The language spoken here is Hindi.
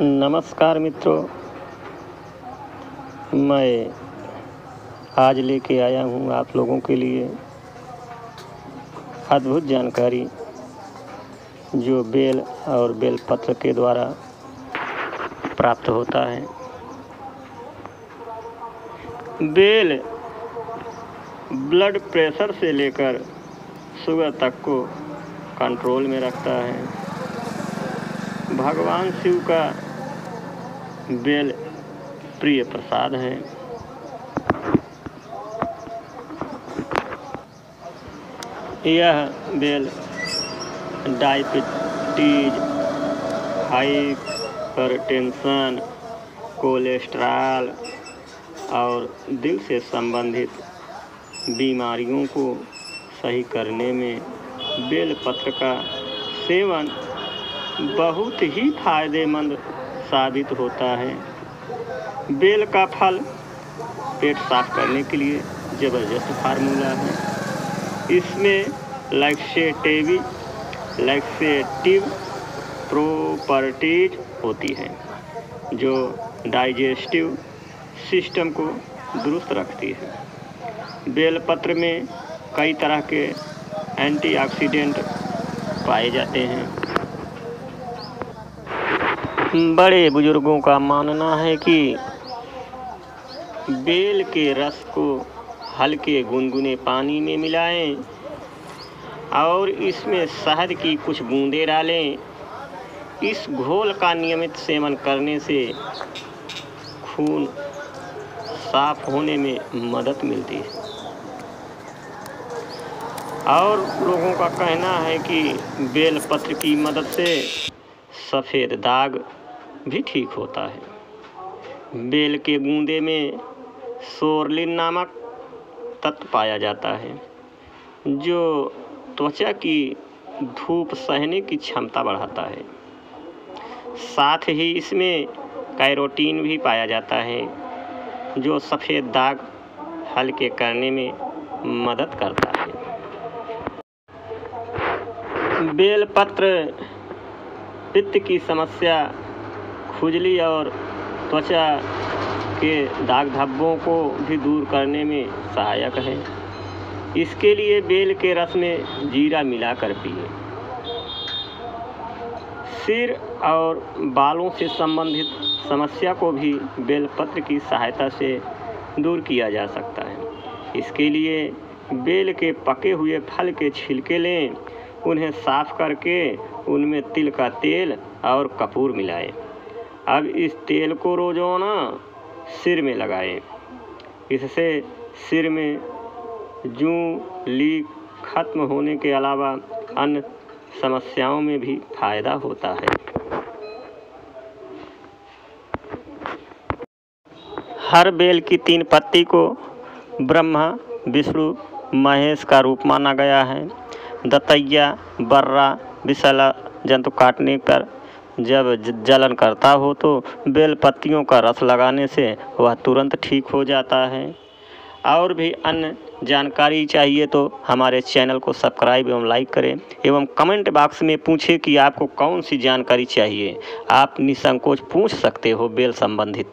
नमस्कार मित्रों, मैं आज लेके आया हूँ आप लोगों के लिए अद्भुत जानकारी जो बेल और बेल पत्र के द्वारा प्राप्त होता है। बेल ब्लड प्रेशर से लेकर शुगर तक को कंट्रोल में रखता है। भगवान शिव का बेल प्रिय प्रसाद है। यह बेल डायबिटीज़, हाइपरटेंशन, कोलेस्ट्रॉल और दिल से संबंधित बीमारियों को सही करने में बेल पत्र का सेवन बहुत ही फ़ायदेमंद साबित होता है। बेल का फल पेट साफ़ करने के लिए ज़बरदस्त फार्मूला है। इसमें लैक्सेटिव लैक्सेटिव प्रॉपर्टीज़ होती है, जो डाइजेस्टिव सिस्टम को दुरुस्त रखती है। बेलपत्र में कई तरह के एंटीऑक्सीडेंट पाए जाते हैं। बड़े बुज़ुर्गों का मानना है कि बेल के रस को हल्के गुनगुने पानी में मिलाएँ और इसमें शहद की कुछ बूंदें डालें। इस घोल का नियमित सेवन करने से खून साफ़ होने में मदद मिलती है। और लोगों का कहना है कि बेलपत्र की मदद से सफ़ेद दाग भी ठीक होता है। बेल के गूंदे में सोरलिन नामक तत्व पाया जाता है, जो त्वचा की धूप सहने की क्षमता बढ़ाता है। साथ ही इसमें कैरोटीन भी पाया जाता है, जो सफ़ेद दाग हल्के करने में मदद करता है। बेलपत्र पित्त की समस्या खुजली और त्वचा के दाग धब्बों को भी दूर करने में सहायक है। इसके लिए बेल के रस में जीरा मिलाकर पिए। सिर और बालों से संबंधित समस्या को भी बेलपत्र की सहायता से दूर किया जा सकता है। इसके लिए बेल के पके हुए फल के छिलके लें, उन्हें साफ़ करके उनमें तिल का तेल और कपूर मिलाएँ। अब इस तेल को रोज़ाना सिर में लगाएँ। इससे सिर में जू लीक खत्म होने के अलावा अन्य समस्याओं में भी फ़ायदा होता है। हर बेल की तीन पत्ती को ब्रह्मा, विष्णु, महेश का रूप माना गया है। दतैया बर्रा, विषैला जंतु काटने पर जब जलन करता हो तो बेल पत्तियों का रस लगाने से वह तुरंत ठीक हो जाता है। और भी अन्य जानकारी चाहिए तो हमारे चैनल को सब्सक्राइब एवं लाइक करें एवं कमेंट बॉक्स में पूछें कि आपको कौन सी जानकारी चाहिए। आप निसंकोच पूछ सकते हो बेल संबंधित।